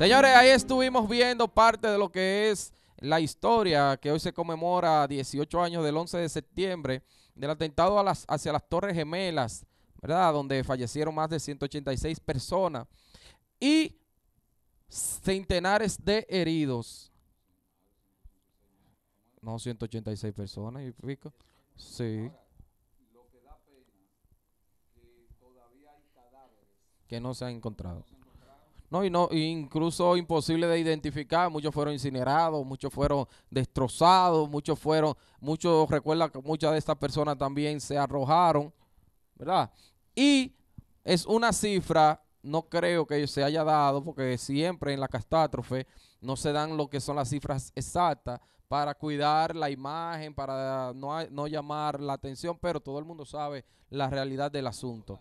Señores, ahí estuvimos viendo parte de lo que es la historia que hoy se conmemora 18 años del 11 de septiembre del atentado a las, hacia las Torres Gemelas, ¿verdad? Donde fallecieron más de 186 personas y centenares de heridos. No, 186 personas y pico. Sí. Que no se han encontrado. No, y no, incluso imposible de identificar, muchos fueron incinerados, muchos fueron destrozados, muchos fueron, muchos, recuerda que muchas de estas personas también se arrojaron, ¿verdad? Y es una cifra, no creo que se haya dado, porque siempre en la catástrofe no se dan lo que son las cifras exactas para cuidar la imagen, para no, no llamar la atención, pero todo el mundo sabe la realidad del asunto.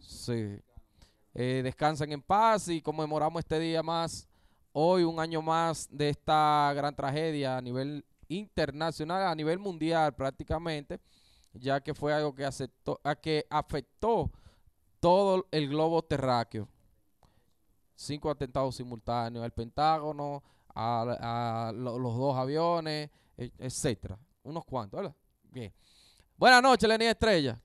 Sí eh, descansen en paz y conmemoramos este día más, hoy un año más de esta gran tragedia a nivel internacional, a nivel mundial prácticamente, ya que fue algo que, aceptó, a que afectó todo el globo terráqueo. Cinco atentados simultáneos, al Pentágono, a, los dos aviones, e, etcétera. Unos cuantos, ¿verdad? Bien. Buenas noches, Lenny Estrella.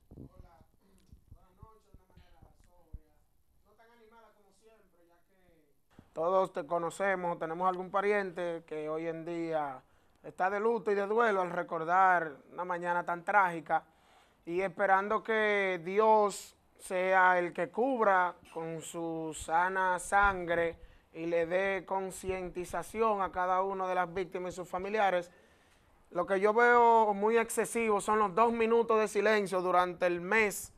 Todos te conocemos, tenemos algún pariente que hoy en día está de luto y de duelo al recordar una mañana tan trágica y esperando que Dios sea el que cubra con su sana sangre y le dé concientización a cada una de las víctimas y sus familiares. Lo que yo veo muy excesivo son los dos minutos de silencio durante el mes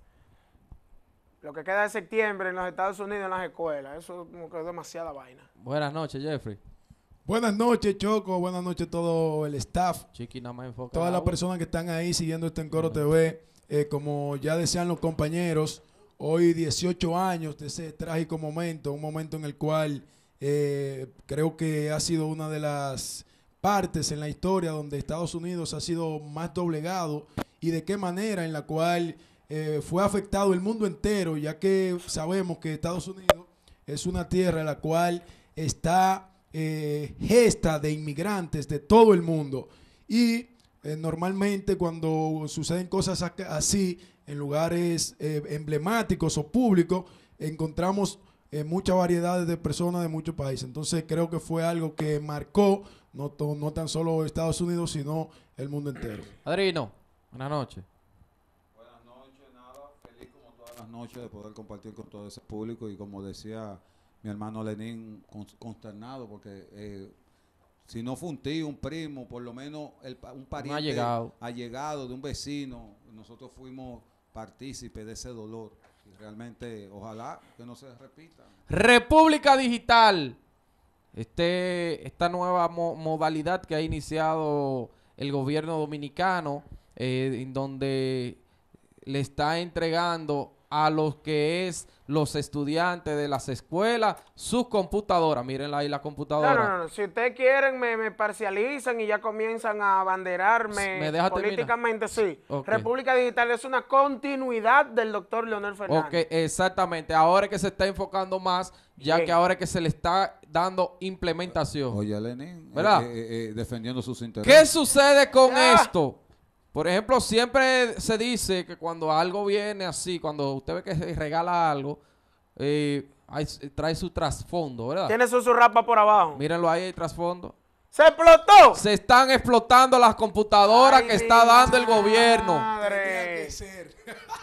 lo que queda de septiembre en los Estados Unidos en las escuelas. Eso como que es demasiada vaina. Buenas noches, Jeffrey. Buenas noches, Choco. Buenas noches todo el staff. Chiqui, nada más Todas las personas que están ahí siguiendo este Encoro TV. Eh, como ya decían los compañeros, hoy 18 años de ese trágico momento, un momento en el cual eh, creo que ha sido una de las partes en la historia donde Estados Unidos ha sido más doblegado y de qué manera en la cual eh, fue afectado el mundo entero, ya que sabemos que Estados Unidos es una tierra la cual está eh, gesta de inmigrantes de todo el mundo. Y eh, normalmente cuando suceden cosas así en lugares emblemáticos o públicos, encontramos muchas variedades de personas de muchos países. Entonces creo que fue algo que marcó no, no tan solo Estados Unidos, sino el mundo entero. Adrino, buenas noches. Noche de poder compartir con todo ese público y como decía mi hermano Lenín, consternado porque eh, si no fue un tío, un primo, por lo menos el, un pariente ha llegado de un vecino, nosotros fuimos partícipes de ese dolor. Y realmente, ojalá que no se repita. República Digital, este, esta nueva modalidad que ha iniciado el gobierno dominicano, eh, en donde le está entregando a los que es los estudiantes de las escuelas, sus computadoras. Miren ahí la computadora. No, no, no. Si ustedes quieren, me, parcializan y ya comienzan a abanderarme políticamente, sí. República Digital es una continuidad del doctor Leonel Fernández. Ok, exactamente. Ahora es que se está enfocando más, ya que ahora es que se le está dando implementación. Oye, Lenin, ¿verdad? Eh, eh, eh, defendiendo sus intereses. ¿Qué sucede con esto? Por ejemplo, siempre se dice que cuando algo viene así, cuando usted ve que se regala algo, eh, trae su trasfondo, ¿verdad? Tiene su, su rapa por abajo. Mírenlo ahí, el trasfondo. ¡Se explotó! Se están explotando las computadoras que está dando el gobierno. Madre.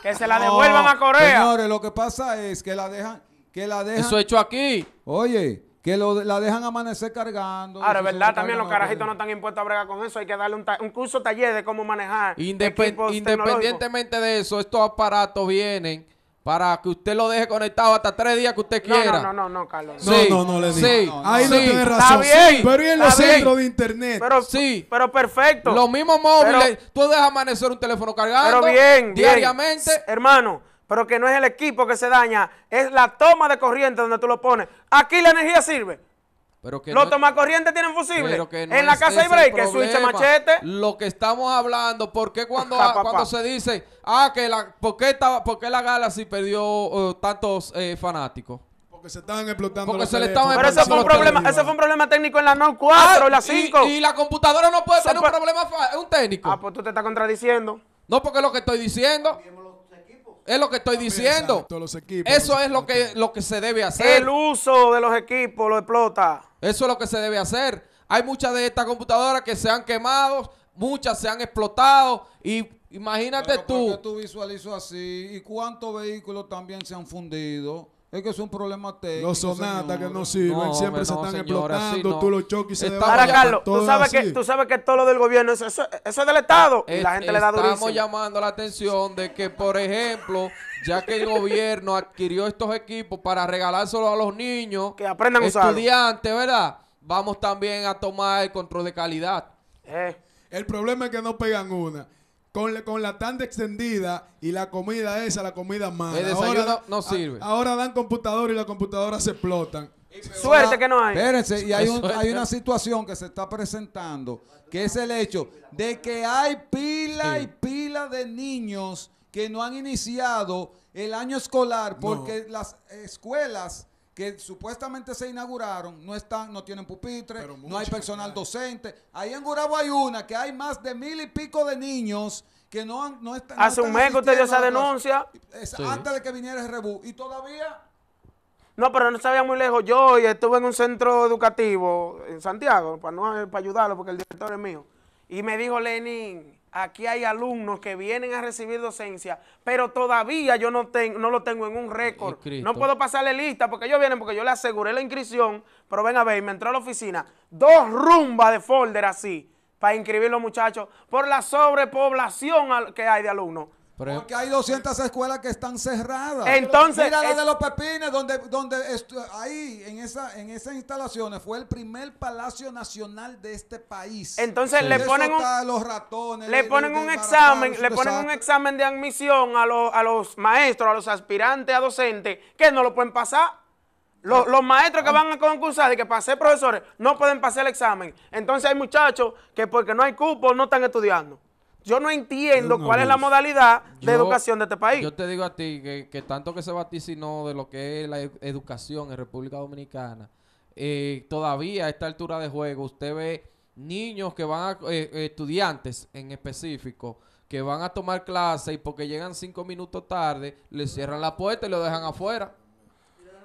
Que, se la devuelvan a Corea. Señores, lo que pasa es que la dejan, que la dejan. Eso hecho aquí. Oye, que lo, la dejan amanecer cargando. Ahora, verdad, también los carajitos no están impuestos a bregar con eso. Hay que darle un, un curso taller de cómo manejar. independientemente de eso, estos aparatos vienen para que usted lo deje conectado hasta tres días que usted quiera. No, no, no, no, Carlos. Sí, no, no, no, le digo. Sí, Ahí no tiene razón. Está bien, pero y en los centros de internet. Pero, sí. Pero perfecto. Los mismos móviles, tú dejas amanecer un teléfono cargando. Pero bien, diariamente. Hermano, pero que no es el equipo que se daña, es la toma de corriente donde tú lo pones. Aquí la energía sirve. Pero que Los no- tomacorrientes tienen fusible. pero que no en la casa hay break, el que switch machete. Lo que estamos hablando, ¿por qué cuando, cuando se dice, ah, que la, ¿por qué, estaba, por qué la Galaxy perdió eh, tantos eh, fanáticos? Porque se estaban explotando Porque los se le estaban Pero eso fue un problema, eso fue un problema técnico en la NOR 4 y la Ah, 5. Y, y la computadora no puede Eso tener un problema, es un técnico. Ah, pues tú te estás contradiciendo. No, porque es lo que estoy diciendo. Es lo que estoy diciendo. Exacto, los equipos, Eso los es lo que, lo que se debe hacer. El uso de los equipos lo explota. Eso es lo que se debe hacer. Hay muchas de estas computadoras que se han quemado, muchas se han explotado y imagínate Pero ¿por tú. qué tú visualizas así? ¿Y cuántos vehículos también se han fundido? Es que es un problema técnico. Los sonatas que no sirven, No, siempre hombre, se no, están señora, explotando. no. Tú los choques y se Estamos Ahora, Carlos, tú sabes, así. que, tú sabes que todo lo del gobierno, eso, eso, eso es del Estado. Y Eh, la gente le da durísimo. Estamos llamando la atención de que, por ejemplo, ya que el gobierno adquirió estos equipos para regalárselo a los niños, Que aprendan estudiantes, ¿verdad? Vamos también a tomar el control de calidad. Eh, El problema es que no pegan una. Con, la- con la tanda extendida y la comida esa, la comida mala. El desayuno da- no a- sirve. ahora dan computadora y las computadoras se explotan. suerte que no hay. Espérense, y hay, un- hay una situación que se está presentando, que es el hecho de que hay pila Sí. y pila de niños que no han iniciado el año escolar porque las escuelas que supuestamente se inauguraron no están, no tienen pupitre, no hay personal docente. Ahí en Gurabo hay una que hay más de mil y pico de niños que no han, no están. no Hace un están mes que usted dio esa denuncia. es Sí. Antes de que viniera el rebú. Y todavía No, pero no sabía muy lejos. Yo hoy estuve en un centro educativo en Santiago para, no, para ayudarlo porque el director es mío. Y me dijo Lenin, aquí hay alumnos que vienen a recibir docencia, pero todavía yo no, ten- no lo tengo en un récord. No puedo pasarle lista porque ellos vienen porque yo le aseguré la inscripción, pero ven a ver, me entró a la oficina dos rumbas de folder así para inscribir los muchachos por la sobrepoblación que hay de alumnos. Porque hay 200 escuelas que están cerradas. Entonces, Mira la es- de los pepines, donde, donde ahí, en, esa, en esas instalaciones, fue el primer palacio nacional de este país. Entonces le ponen un, los ratones. le ponen un examen, le ponen un examen de admisión a los, a los maestros, a los aspirantes a docentes, que no lo pueden pasar. Los, los maestros que van a concursar y que para ser profesores no pueden pasar el examen. Entonces hay muchachos que porque no hay cupo no están estudiando. Yo no entiendo cuál es la modalidad de Yo- educación de este país. Yo te digo a ti que, que tanto que se vaticinó de lo que es la ed- educación en República Dominicana, eh, todavía a esta altura de juego usted ve niños que van a, eh, estudiantes en específico, que van a tomar clase y porque llegan cinco minutos tarde, le cierran la puerta y lo dejan afuera.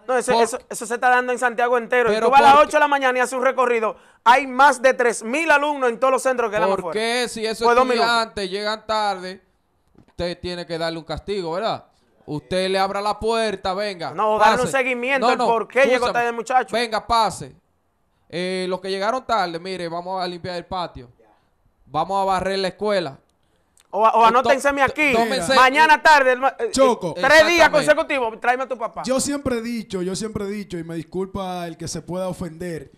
No, eso, Por- eso- eso se está dando en Santiago entero. Y Pero tú vas a las porque- 8 de la mañana y haces un recorrido. Hay más de 3.000 alumnos en todos los centros que dan ¿Por qué si esos Pues estudiantes llegan tarde, usted tiene que darle un castigo, ¿verdad? Usted le abra la puerta, venga. No, darle un seguimiento al por qué llegó tarde el muchacho. Venga, pase. Eh, los que llegaron tarde, mire, vamos a limpiar el patio. Vamos a barrer la escuela. O, o anótenseme To- aquí. tómense- Mañana tarde. el ma- eh, Choco. eh, Tres días consecutivos. Tráeme a tu papá. Yo siempre he dicho, yo siempre he dicho, y me disculpa el que se pueda ofender,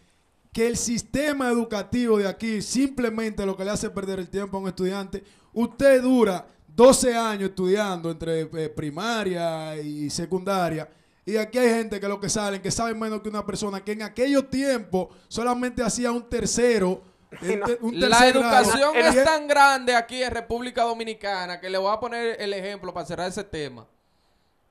que el sistema educativo de aquí simplemente lo que le hace perder el tiempo a un estudiante, usted dura 12 años estudiando entre eh, primaria y secundaria. Y aquí hay gente que lo que salen, que saben menos que una persona que en aquellos tiempos solamente hacía un tercero. Y no. un te- un La grado. educación Y es tan grande aquí en República Dominicana que le voy a poner el ejemplo para cerrar ese tema.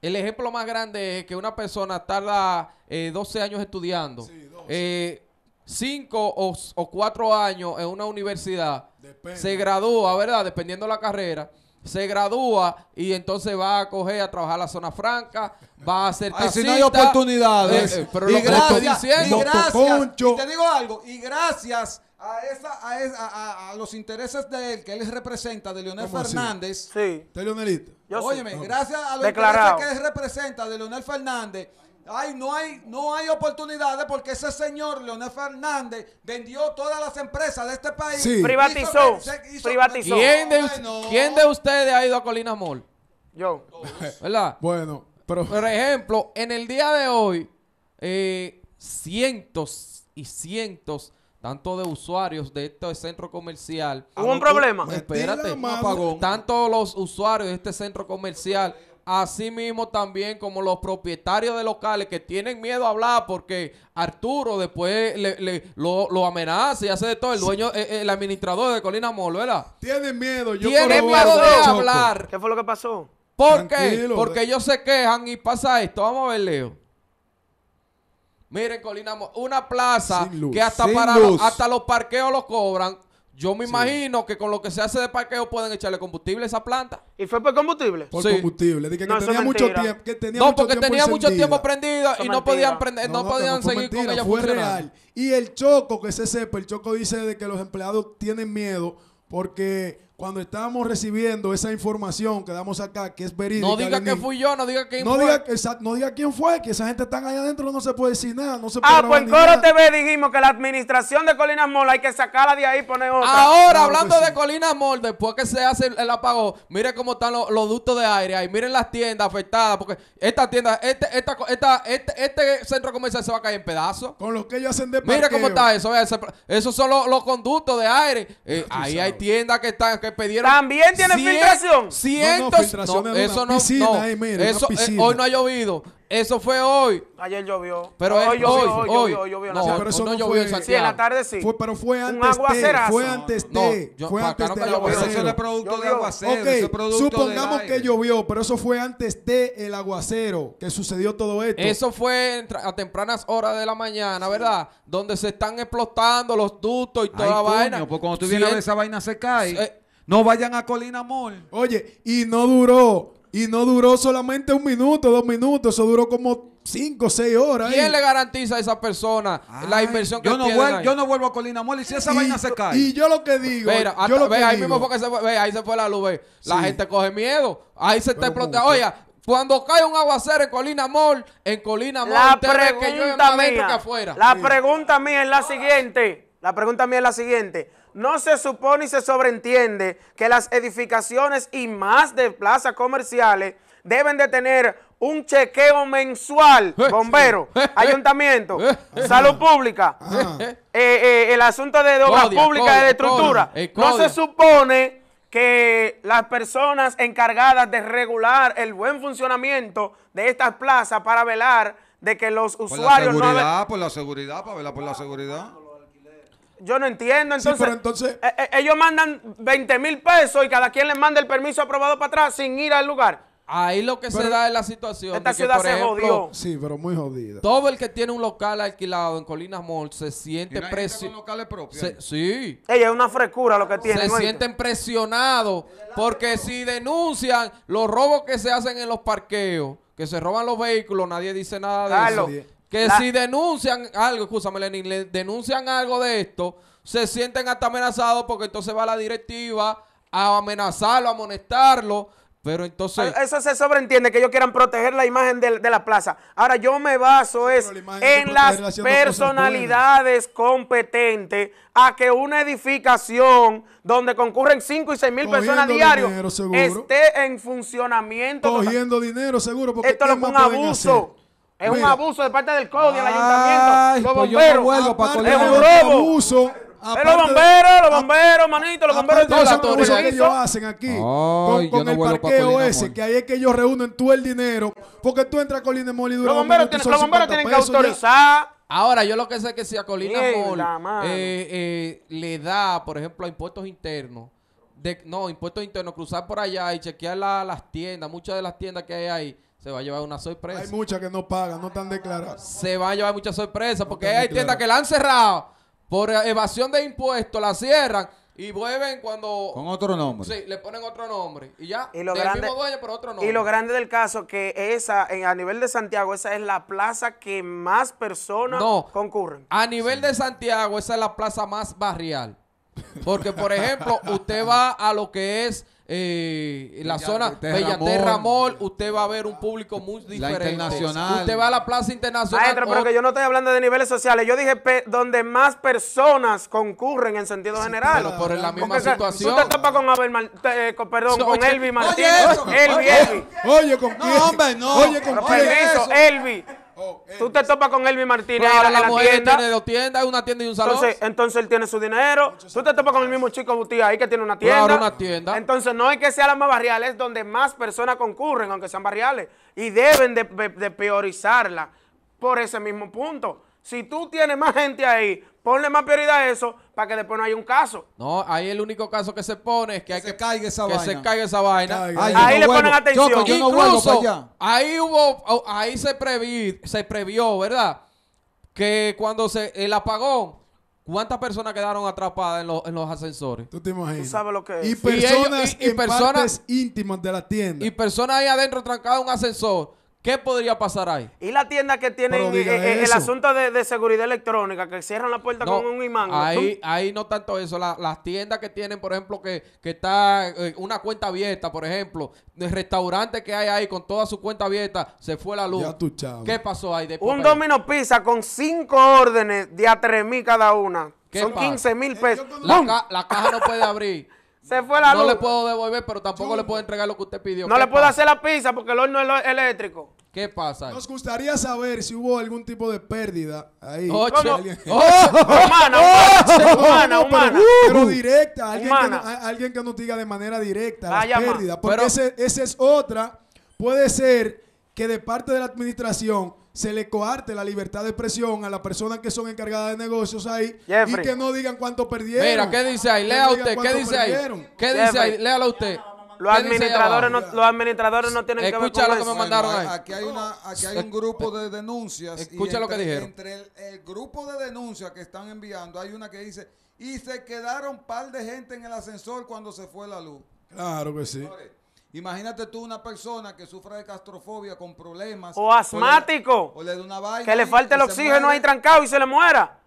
El ejemplo más grande es que una persona tarda eh, 12 años estudiando, Sí, 12. eh, 5 o, o 4 años en una universidad, Depende. se gradúa, ¿verdad? Dependiendo de la carrera. Se gradúa y entonces va a coger a trabajar la zona franca, va a hacer Ay, si no taxista. hay oportunidades. Eh, eh, pero y lo que estoy diciendo. y gracias, Concho. y te digo algo, y gracias a, esa, a, esa- a- a los intereses de él que él representa, de Leonel. Fernández, Sí. ¿Usted es leonelista? Yo sí. Óyeme, gracias a los Declarado. intereses que él representa de Leonel Fernández, ay, no hay, no hay oportunidades porque ese señor, Leonel Fernández, vendió todas las empresas de este país. Sí. Privatizó, Hizo que se- hizo- privatizó. ¿Quién de, Bueno. ¿Quién de ustedes ha ido a Colina Mall? Yo. ¿Verdad? Bueno, pero Por ejemplo, en el día de hoy, eh, cientos y cientos, tanto de usuarios de este centro comercial. ¿Hubo un problema? Espérate, apagón. tanto los usuarios de este centro comercial así mismo también como los propietarios de locales que tienen miedo a hablar porque Arturo después le, le- lo, lo amenaza y hace de todo, el dueño, eh, el administrador de Colina Mall, ¿verdad? Tienen miedo. Yo Tiene corroboro miedo de hablar. ¿Qué fue lo que pasó? ¿Por qué? Porque de- ellos se quejan y pasa esto. Vamos a ver, Leo. Miren, Colina, una plaza luz. que hasta para luz. hasta los parqueos lo cobran. Yo me imagino que con lo que se hace de parqueo pueden echarle combustible a esa planta. ¿Y fue por combustible? Por Sí. combustible. Dije que, No, eso tenía es mucho mentira. tiempo. Que tenía No, mucho porque tiempo tenía mucho tiempo prendida Eso y no podían, prender, no, podían seguir con mentira, ella fue real. Y el Choco, que se sepa, el Choco dice de que los empleados tienen miedo porque cuando estábamos recibiendo esa información que damos acá, que es verídica. No diga que fui yo, no diga quién no fue. diga, no diga quién fue, que esa gente está ahí adentro, no se puede decir nada, no se puede Ah, pues en Coro nada. TV dijimos que la administración de Colinas Mola hay que sacarla de ahí y poner otra. Ahora, Claro hablando de sí. Colina Mall, después que se hace el, el apagón, mire cómo están los, los ductos de aire ahí, miren las tiendas afectadas, porque esta tienda, este, esta, esta, este, este centro comercial se va a caer en pedazos. Con lo que ellos hacen de Mira cómo parqueo. está eso, esos son los, los conductos de aire. Eh, ahí hay tiendas que están que pidieron. ¿También tiene cien- filtración? Cientos. No, no, filtración no, eso no, piscina no, ahí, mire, una eso, eh, hoy no ha llovido. Eso fue hoy. Ayer llovió. Pero hoy llovió, hoy, hoy hoy. llovió, No, pero eso no no llovió en fue- Sí, en la Santiago. tarde sí. Fue, pero fue Un antes de, aguacerazo. fue antes No, de, yo- fue antes no. Pero eso no es producto de aguacero, Ok, eso es producto supongamos que llovió, pero eso fue antes de el aguacero que sucedió todo esto. Eso fue a tempranas horas de la mañana, ¿verdad? Donde se están explotando los ductos y toda Ay, la coño, vaina. pues cuando tú vienes a ver esa vaina se cae. Eh. No vayan a Colina Mall. Oye, y no duró, y no duró solamente un minuto, dos minutos, eso duró como cinco, seis horas. ¿Quién ahí. le garantiza a esa persona la inversión que yo no, tienen vuel- ahí? yo no vuelvo a Colina Mall y si esa y, vaina se cae. y yo lo que digo, Mira, yo hasta- lo ve, que ahí digo, mismo fue que se fue, ve, ahí se fue la luz, ve. La Sí. gente coge miedo. Ahí se está explotando. Oiga, cuando cae un aguacero en Colina Mall, en Colina Mall, La que pregunta que mía, afuera. la pregunta mía es la siguiente. La pregunta mía es la siguiente. No se supone y se sobreentiende que las edificaciones y más de plazas comerciales deben de tener un chequeo mensual, bombero, ayuntamiento, salud pública, eh, eh, el asunto de obras públicas de estructura. No se supone que las personas encargadas de regular el buen funcionamiento de estas plazas para velar de que los por la usuarios no... seguridad, por la seguridad, para verla por la seguridad. Yo no entiendo, Sí, entonces... pero entonces- eh, eh, ellos mandan 20 mil pesos y cada quien les manda el permiso aprobado para atrás sin ir al lugar. Ahí lo que se da es la situación. Esta de que, ciudad por se ejemplo, jodió. Sí, pero muy jodida. Todo el que tiene un local alquilado en Colinas Mall se siente presionado. locales propios. Sí. Ella es una frescura lo que tienen. se sienten presionados porque si denuncian los robos que se hacen en los parqueos, que se roban los vehículos, nadie dice nada de Carlos, eso. Que la- si denuncian algo, escúchame Lenín, le denuncian algo de esto, se sienten hasta amenazados porque entonces va la directiva a amenazarlo, a amonestarlo, pero entonces... Eso se sobreentiende que ellos quieran proteger la imagen de, de la plaza. Ahora, yo me baso es la en las personalidades competentes a que una edificación donde concurren 5 y 6 mil personas diarios esté en funcionamiento. total. Cogiendo dinero, seguro, porque Esto ¿qué es un abuso. hacer? Es un abuso de parte del CODI, el Ay, ayuntamiento, los pues yo no bomberos. aparte Es de un robo. abuso, aparte los bomberos, los bomberos, manito, los bomberos Aparte de tienen ese su abuso que ellos hacen aquí con, yo con no el parqueo Colina ese, que ahí es que ellos reúnen todo el dinero, porque tú entras a Colina Mall y dura Los bomberos tienen, los bomberos 50 tienen que autorizar. Ahora, yo lo que sé es que si a Colina mano. eh, eh, le da, por ejemplo, a impuestos internos, de, no, impuestos internos, cruzar por allá y chequear la- las tiendas, muchas de las tiendas que hay ahí, se va a llevar una sorpresa. Hay muchas que no pagan, no están declaradas. se va a llevar muchas sorpresas porque hay tiendas que la han cerrado por evasión de impuestos, la cierran y vuelven cuando Con otro nombre. sí, le ponen otro nombre y ya, Y lo del grande- mismo dueño pero otro nombre. Y lo grande del caso que esa, en, a nivel de Santiago, esa es la plaza que más personas No. concurren. A nivel de Santiago, esa es la plaza más barrial. Porque, por ejemplo, usted va a lo que es eh, la Bella- zona Bellaterra Mall. Usted va a ver un público muy diferente. Internacional. Usted va a la plaza internacional. Maestro, pero que yo no estoy hablando de niveles sociales. Yo dije pe- donde más personas concurren en sentido general. Pero por la misma Porque que- situación. Tú te topas con Abel Mar- te- eh, con- perdón, con Oye, Elvi oye Martínez. eso, Elvi, oye. Elvi. Oye, ¿con No, quién? hombre, no. Oye, ¿con Pero Oye, quién? permiso, eso. Elvi. Oh, Tú te topas con Elmi Martínez Claro, ahí en la la mujer tienda. tiene dos tiendas, una tienda y un salón. Entonces, entonces él tiene su dinero. Tú te topas con el mismo chico Butí ahí que tiene una tienda. Claro, una tienda. Entonces no es que sea la más barrial, es donde más personas concurren, aunque sean barriales. Y deben de, de- de priorizarla por ese mismo punto. Si tú tienes más gente ahí, ponle más prioridad a eso para que después no haya un caso. No, ahí el único caso que se pone es que hay se que caiga esa que vaina. se caiga esa vaina. Caiga. Ay, Ahí le no ponen atención. Choco, yo no vuelvo Incluso para allá. ahí hubo, ahí se preví, se previó, ¿verdad? Que cuando se el apagón, ¿cuántas personas quedaron atrapadas en los, en los ascensores? Tú te imaginas. Tú sabes lo que es. Y Y ellos- personas y- y en personas- partes íntimas de la tienda. Y personas ahí adentro trancadas en un ascensor, ¿qué podría pasar ahí? Y la tienda que diga eh, eh, el asunto de, de seguridad electrónica, que cierran la puerta No, con un imán. ahí, ahí no tanto eso. La- las tiendas que tienen, por ejemplo, que, que está eh, una cuenta abierta, por ejemplo, de restaurantes que hay ahí con toda su cuenta abierta, se fue la luz. Ya tú. ¿Qué pasó ahí después? Un domino pizza con cinco órdenes de a 3 mil cada una. ¿Qué Son pasa? 15 mil pesos. La, la caja no puede abrir. Se fue la no luz. le puedo devolver, pero tampoco le puedo entregar lo que usted pidió. No ¿Qué le puedo hacer la pizza porque el horno es eléctrico. ¿Qué pasa? Nos gustaría saber si hubo algún tipo de pérdida ahí. Ocho. Alguien- Ocho. Humana, No, humana, pero- humana. Pero, directa, alguien que, Humana. no- a- alguien que nos diga de manera directa Ah, las llama. pérdidas. Porque Pero- ese- esa es otra. Puede ser que de parte de la administración se le coarte la libertad de expresión a las personas que son encargadas de negocios ahí Jeffrey. y que no digan cuánto perdieron. Mira, ¿qué dice ahí? Lea no usted, ¿qué dice ahí? ¿Qué dice ahí? Léalo usted. Los ¿Qué dice ahí administradores, no, los administradores no tienen que ver Escucha con lo que me mandaron Bueno, ahí. Aquí hay, una, aquí hay un grupo de denuncias. y Escucha lo que entre- dijeron. Entre el, el grupo de denuncias que están enviando, hay una que dice, y se quedaron par de gente en el ascensor cuando se fue la luz. Claro que sí. Imagínate tú una persona que sufra de castrofobia con problemas. O asmático. O le, o le da una vaina. Que le falte el oxígeno muere. ahí trancado y se le muera.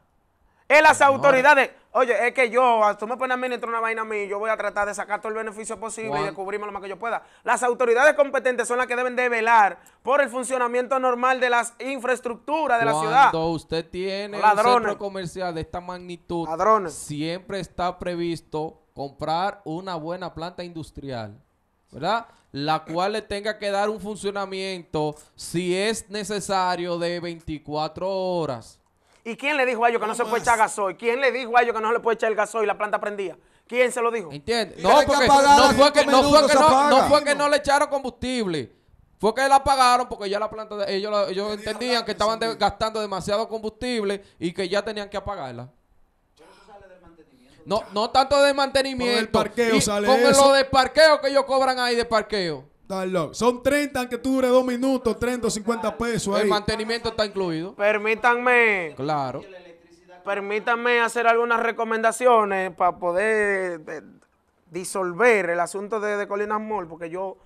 Es las autoridades. Oye, es que yo, tú me pones a administrar una vaina a mí, yo voy a tratar de sacar todo el beneficio posible Juan. y de cubrirme lo más que yo pueda. Las autoridades competentes son las que deben de velar por el funcionamiento normal de las infraestructuras de la ciudad. Cuando usted tiene un centro comercial de esta magnitud, Ladrones. siempre está previsto comprar una buena planta industrial, ¿verdad? La cual le tenga que dar un funcionamiento, si es necesario, de 24 horas. ¿Y quién le dijo a ellos que no, se puede echar gasoil? ¿Quién le dijo a ellos que no se le puede echar el gasoil y la planta prendía? ¿Quién se lo dijo? ¿Entiendes? No, porque fue que no, fue minutos, que se no, apaga. no fue que no le echaron combustible. Fue que la apagaron porque ya la planta, de- ellos, la- ellos entendían que estaban de- gastando demasiado combustible y que ya tenían que apagarla. No, no tanto de mantenimiento. Con el parqueo y sale con eso. lo de parqueo que ellos cobran ahí de parqueo. Loco. Son 30 aunque tú dure dos minutos, 30 o 50 pesos El mantenimiento está incluido. Permítanme, Claro. permítanme hacer algunas recomendaciones para poder eh, disolver el asunto de, de Colinas Mall, porque yo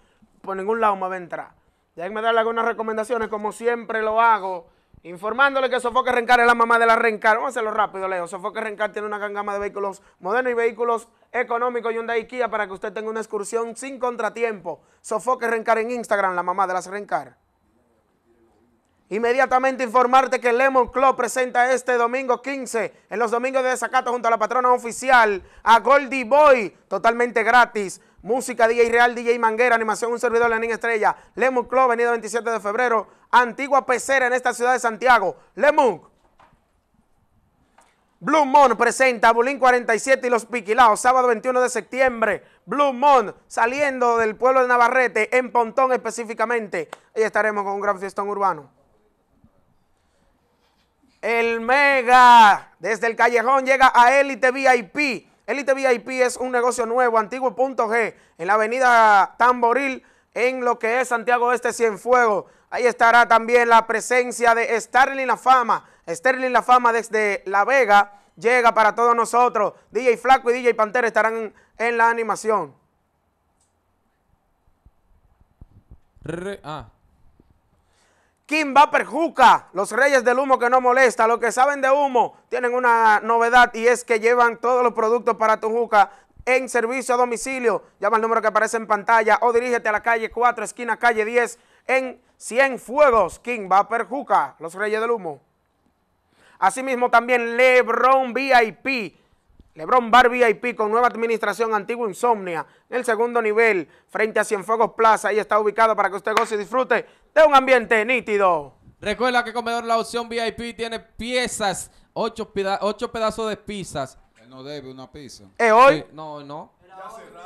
por ningún lado me voy a entrar. Déjenme darle algunas recomendaciones, como siempre lo hago, informándole que Sofoque Rencar es la mamá de la Rencar. Vamos a hacerlo rápido, Leo. Sofoque Rencar tiene una gran gama de vehículos modernos y vehículos económicos Hyundai y Kia para que usted tenga una excursión sin contratiempo. Sofoque Rencar en Instagram, la mamá de las Rencar. Inmediatamente informarte que Lemon Club presenta este domingo 15, en los domingos de desacato junto a la patrona oficial, a Goldie Boy, totalmente gratis. Música, DJ Real, DJ Manguera, animación, un servidor, Lenín Estrella. Lemon Club, avenida 27 de febrero, antigua pecera en esta ciudad de Santiago. Lemon. Blue Moon presenta Bulín 47 y los Piquilaos, sábado 21 de septiembre. Blue Moon, saliendo del pueblo de Navarrete, en Pontón específicamente. Ahí estaremos con un gran fiestón urbano. El Mega, desde el callejón, llega a Elite VIP. Elite VIP es un negocio nuevo, antiguo punto G, en la avenida Tamboril, en lo que es Santiago Este Cienfuegos. Ahí estará también la presencia de Sterling La Fama. Sterling La Fama desde La Vega llega para todos nosotros. DJ Flaco y DJ Pantera estarán en la animación. Re- ah. Kimba Perjuca, los reyes del humo que no molesta. Los que saben de humo tienen una novedad y es que llevan todos los productos para tu juca en servicio a domicilio. Llama al número que aparece en pantalla o dirígete a la calle 4, esquina calle 10 en 100 Fuegos. Kimba Perjuca, los reyes del humo. Asimismo también Lebron VIP. Lebron Bar VIP con nueva administración Antigua Insomnia. En el segundo nivel, frente a Cienfuegos Plaza. Ahí está ubicado para que usted goce y disfrute de un ambiente nítido. Recuerda que Comedor La Opción VIP tiene piezas, ocho, peda- ocho pedazos de pizzas. Él no debe una pizza. ¿Es hoy? Sí, no, no.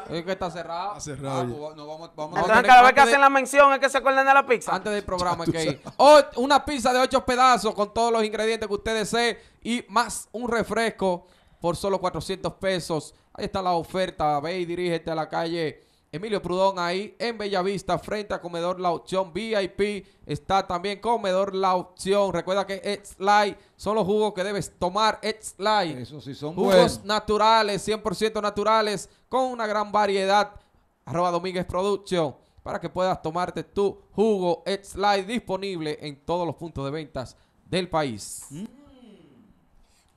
Es que está cerrado. Está cerrado Ah, pues, no, vamos, vamos Entonces a tener- cada vez que de- hacen la mención es que se acuerdan de la pizza. Antes del programa hay que ir. O- una pizza de ocho pedazos con todos los ingredientes que usted desee y más un refresco por solo 400 pesos. Ahí está la oferta. Ve y dirígete a la calle Emilio Prudón ahí en Bellavista frente a Comedor La Opción VIP. Está también Comedor La Opción. Recuerda que It's Light son los jugos que debes tomar. It's Light. Eso sí son Jugos buenos. naturales, 100% naturales, con una gran variedad. Arroba Domínguez Production, para que puedas tomarte tu jugo It's Light disponible en todos los puntos de ventas del país.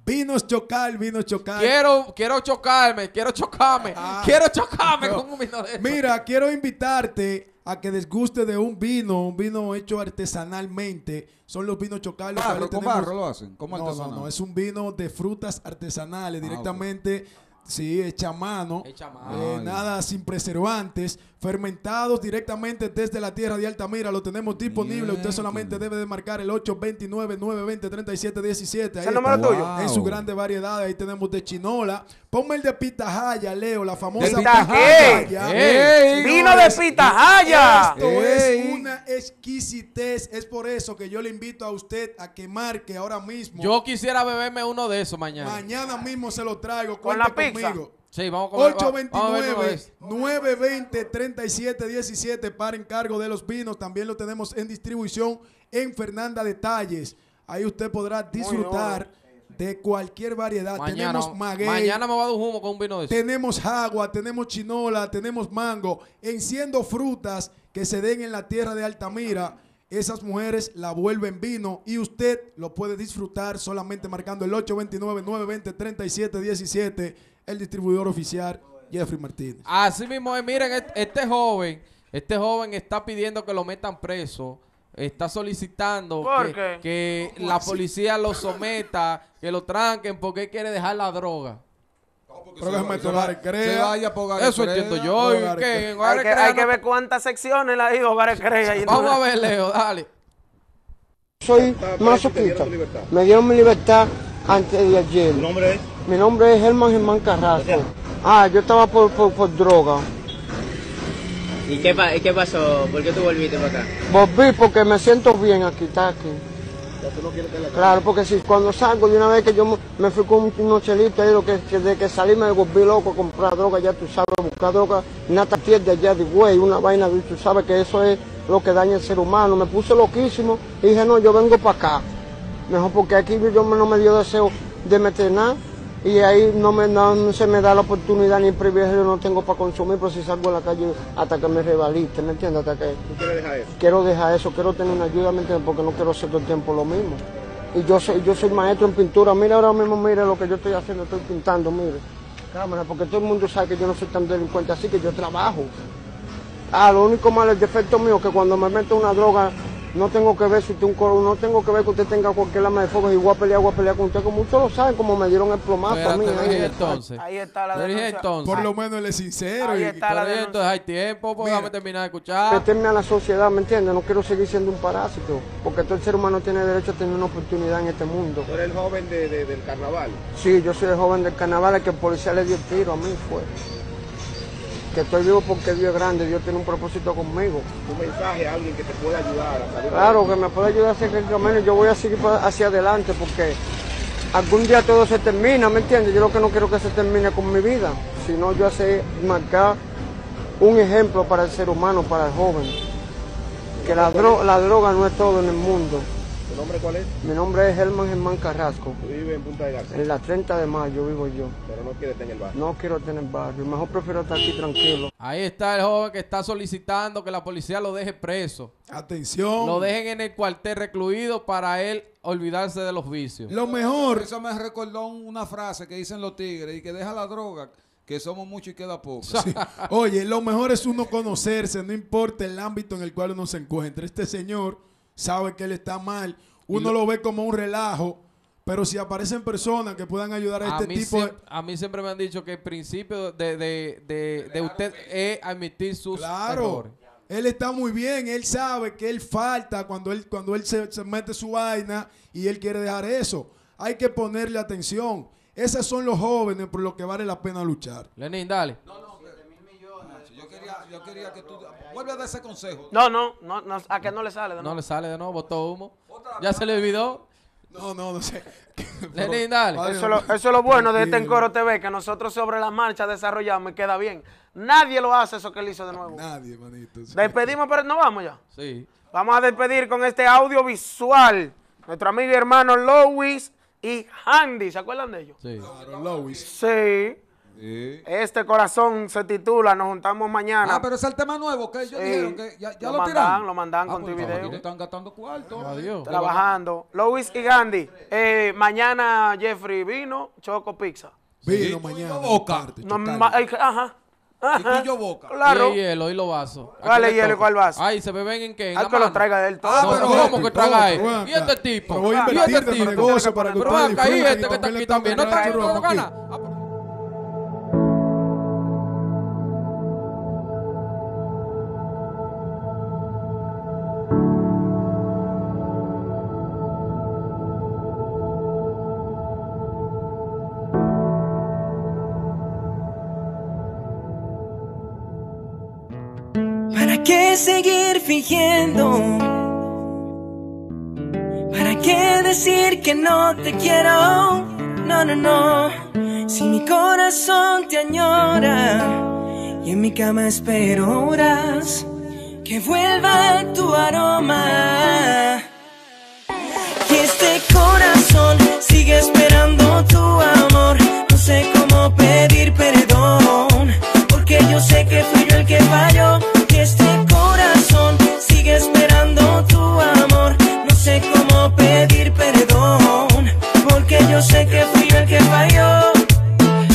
Vinos chocar, vinos chocar. Quiero, quiero chocarme, quiero chocarme, Ah. quiero chocarme No. con un vino de. Mira, quiero invitarte a que desguste de un vino, un vino hecho artesanalmente. Son los vinos chocar. los Barro, con barro lo hacen. ¿Cómo no, no, artesanal? no, es un vino de frutas artesanales, Ah, directamente, sí, hecha a mano. Hecha a Eh, mano. Nada sin preservantes, fermentados directamente desde la tierra de Altamira, lo tenemos disponible. Usted solamente debe de marcar el 829-920-3717. ¿Es Ahí el número tuyo? Wow. En su grande variedad, ahí tenemos de chinola. Ponme el de pitajaya, Leo, la famosa. ¡Ey! Vino de pitajaya. Esto Ey. es una exquisitez. Es por eso que yo le invito a usted a que marque ahora mismo. Yo quisiera beberme uno de esos mañana. Mañana mismo se lo traigo. Con la pizza. Conmigo. Sí, vamos a comer. vamos a beber uno de 829 esos. 920 3717 para encargo de los vinos. También lo tenemos en distribución en Fernanda Detalles. Ahí usted podrá disfrutar de cualquier variedad. Mañana, tenemos maguey, mañana me va a dar un humo con un vino de eso. tenemos agua, tenemos chinola, tenemos mango. Enciendo frutas que se den en la tierra de Altamira. Esas mujeres la vuelven vino y usted lo puede disfrutar solamente marcando el 829-920-3717, el distribuidor oficial Jeffrey Martínez. Así mismo, es, miren, et- este joven, este joven está pidiendo que lo metan preso, está solicitando ¿Por que, la policía lo someta, que lo tranquen porque él quiere dejar la droga. Pero déjame se, crea. se vaya por Hogar Eso Crea. entiendo yo. Hay Hogar que, Crea hay que no- ver cuántas secciones la dijo Crea. y no- Vamos a ver, Leo, dale. Soy masoquista. Me dieron mi libertad antes de ayer. ¿Tu nombre es? Mi nombre es Germán Germán Carrasco. Ah, yo estaba por, por, por droga. ¿Y qué, qué pasó? ¿Por qué tú volviste para acá? Volví porque me siento bien aquí, está aquí. Claro, porque si cuando salgo de una vez que yo me- fui con unos chelitos ahí, lo que, que de que salí me volví loco a comprar droga, ya tú sabes, buscar droga, nata de allá de güey, una vaina, de- tú sabes que eso es lo que daña al ser humano. Me puse loquísimo y dije, no, yo vengo para acá. Mejor porque aquí yo no me dio deseo de meter nada y ahí no, me, no, no se me da la oportunidad ni el privilegio no tengo para consumir, pero si salgo a la calle hasta que me revaliste, ¿me entiendes? Hasta que ¿Tú quieres dejar eso? quiero dejar eso, quiero tener una ayuda, ¿me entiendes? Porque no quiero hacer todo el tiempo lo mismo. Y yo soy, yo soy maestro en pintura. Mira ahora mismo, mire lo que yo estoy haciendo, estoy pintando, mire. Cámara, porque todo el mundo sabe que yo no soy tan delincuente así, que yo trabajo. Ah, lo único malo, el defecto mío, que cuando me meto una droga, no tengo que ver si usted un coro, no tengo que ver que usted tenga cualquier arma de fuego y voy a pelear, voy a pelear con usted, como muchos lo saben, como me dieron el plomazo a mí. Ahí. entonces. Ahí está la denuncia. entonces. Por lo menos él es sincero. Ahí y- está la denuncia. entonces hay tiempo, pues déjame terminar de escuchar. meterme a la sociedad, ¿me entiendes? No quiero seguir siendo un parásito, porque todo el ser humano tiene derecho a tener una oportunidad en este mundo. Tú eres el joven de, de- del carnaval. Sí, yo soy el joven del carnaval, el que el policía le dio el tiro a mí fue. Que estoy vivo porque Dios es grande, Dios tiene un propósito conmigo. Un mensaje a alguien que te pueda ayudar a salir Claro, que me puede ayudar a hacer el camino, yo voy a seguir hacia adelante porque algún día todo se termina, ¿me entiendes? Yo lo que no quiero que se termine con mi vida, sino yo hacer marcar un ejemplo para el ser humano, para el joven. Que la, dro- la droga no es todo en el mundo. ¿Tu nombre cuál es? Mi nombre es Germán Germán Carrasco. Tú vives en Punta de Garza, En la 30 de mayo vivo yo. pero no quieres el barrio. No quiero tener barrio, mejor prefiero estar aquí tranquilo. Ahí está el joven que está solicitando que la policía lo deje preso. Atención. Lo dejen en el cuartel recluido para él olvidarse de los vicios. Lo mejor. Eso me recordó una frase que dicen los tigres y que deja la droga, que somos muchos y queda poco. Sí. Oye, lo mejor es uno conocerse, no importa el ámbito en el cual uno se encuentre. Este señor sabe que él está mal. Uno lo, ve como un relajo, pero si aparecen personas que puedan ayudar a, A este tipo de... a mí siempre me han dicho que el principio de, de- de- de usted es admitir sus Claro. errores. Él está muy bien, él sabe que él falta cuando él, cuando él se, se mete su vaina y él quiere dejar eso. Hay que ponerle atención. Esos son los jóvenes por los que vale la pena luchar. Lenín, dale. Yo quería, yo quería que tú vuelve a dar ese consejo. No, no, no, no, a que no le sale de No nuevo. le sale de nuevo, botó humo. Ya se le olvidó. No, no, no sé. Lenín, dale. Eso, es lo- eso es lo bueno de este. Encoro TV, que nosotros sobre la marcha desarrollamos y queda bien. Nadie lo hace eso que él hizo de nuevo. Nadie, manito. sí. Despedimos, pero no vamos ya. Sí. Vamos a despedir con este audiovisual. Nuestro amigo y hermano Louis y Handy. ¿Se acuerdan de ellos? Sí. Claro, Lois. Sí. Sí. Este corazón se titula Nos juntamos mañana. Ah, pero es el tema nuevo que ellos Sí. dijeron que ya, ya Lo lo, mandan, tiraron. lo mandan con pues, tu video. Están gastando cuarto. Adiós. trabajando. Louis y Gandhi. Eh, mañana Jeffrey vino, Choco Pizza. Vino Sí, mañana. Boca. No, ma- ay, ajá. ajá. Y Cuyo Boca. Claro. Y hielo y los vasos. ¿A ¿Cuál es hielo y cuál vaso? Ay, ¿se beben en qué? ¿En Al la que lo mano? traiga de él todo. Ah, No, pero ¿cómo que traga todo, él? ven ¿Y este tipo? Pero voy a ¿Y invertir este tipo? negocio para que Pero ustedes acá, y este que está también aquí también. ¿No aquí. gana? Seguir fingiendo? ¿Para qué decir que no te quiero? No, no, no. Si mi corazón te añora y en mi cama espero horas que vuelva tu aroma. Y este corazón sigue esperando tu amor. No sé cómo pedir perdón, porque yo sé que fui yo el que falló. Y este sigue esperando tu amor. No sé cómo pedir perdón, porque yo sé que fui el que falló.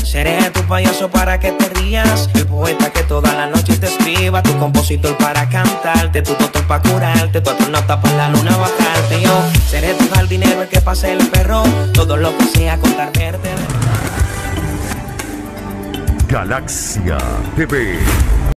Seré tu payaso para que te rías, el poeta que toda la noche te escriba, tu compositor para cantarte, tu doctor para curarte, tu astronauta para la luna bajarte. Yo seré tu jardinero el que pase el perro, todo lo que sea contar verte. Galaxia TV.